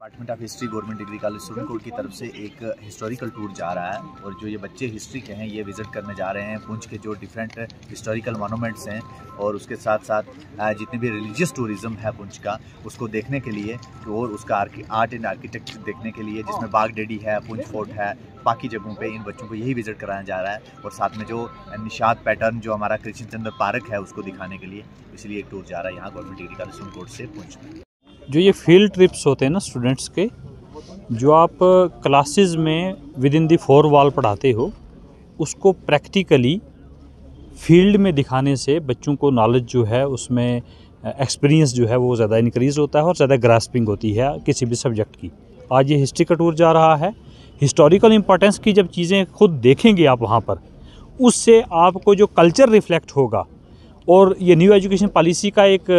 Department of history government degree college student code की तरफ़ से एक हिस्टोरिकल टूर जा रहा है और जो ये बच्चे हिस्ट्री के हैं, ये विज़िट करने जा रहे हैं। पुंछ के जो डिफरेंट हिस्टोरिकल मोनूमेंट्स हैं और उसके साथ साथ जितने भी रिलीजियस टूरिज़्म है पुंछ का, उसको देखने के लिए और उसका आर्ट एंड आर्किटेक्चर देखने के लिए, जिसमें बाग डेडी है, पुंछ फोर्ट है बाकी जगहों पे इन बच्चों को यही विज़िट कराया जा रहा है और साथ में जो निषाद पैटर्न जो हमारा कृष्ण चंद्र पार्क है, उसको दिखाने के लिए। इसलिए एक टूर जा रहा है। यहाँ गवर्नमेंट डिग्री कॉलेज कोड से पुंछ जो ये फ़ील्ड ट्रिप्स होते हैं ना स्टूडेंट्स के, जो आप क्लासेस में within the four wall पढ़ाते हो, उसको प्रैक्टिकली फ़ील्ड में दिखाने से बच्चों को नॉलेज जो है, उसमें एक्सपीरियंस जो है, वो ज़्यादा इंक्रीज़ होता है और ज़्यादा ग्रास्पिंग होती है किसी भी सब्जेक्ट की। आज ये हिस्ट्री का टूर जा रहा है। हिस्टोरिकल इम्पोर्टेंस की जब चीज़ें खुद देखेंगे आप वहाँ पर, उससे आपको जो कल्चर रिफ्लेक्ट होगा और ये न्यू एजुकेशन पॉलिसी का एक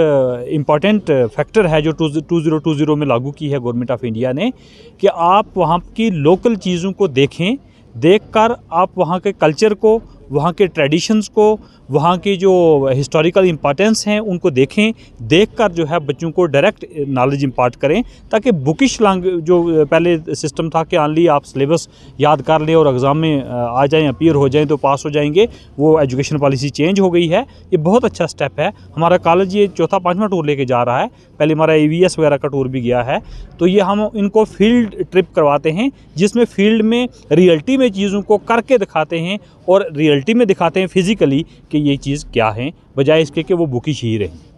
इंपॉर्टेंट फैक्टर है जो two two zero two zero में लागू की है गवर्नमेंट ऑफ़ इंडिया ने, कि आप वहाँ की लोकल चीज़ों को देखें, देखकर आप वहाँ के कल्चर को वहाँ के ट्रेडिशंस को, वहाँ की जो हिस्टोरिकल इम्पॉर्टेंस हैं, उनको देखें, देखकर जो है बच्चों को डायरेक्ट नॉलेज इम्पार्ट करें, ताकि बुकिश लैंग जो पहले सिस्टम था कि ऑनली आप सिलेबस याद कर लें और एग्ज़ाम में आ जाएँ अपीयर हो जाएँ तो पास हो जाएँगे, वो एजुकेशन पॉलिसी चेंज हो गई है। ये बहुत अच्छा स्टेप है। हमारा कॉलेज ये चौथा, पाँचवा टूर लेके जा रहा है। पहले हमारा एवीएस वगैरह का टूर भी गया है। तो ये हम इनको फ़ील्ड ट्रिप करवाते हैं, जिसमें फ़ील्ड में रियलिटी में चीज़ों को करके दिखाते हैं और रियलिटी में दिखाते हैं फिज़िकली कि ये चीज़ क्या है, बजाय इसके कि वो बुकिश ही। रहे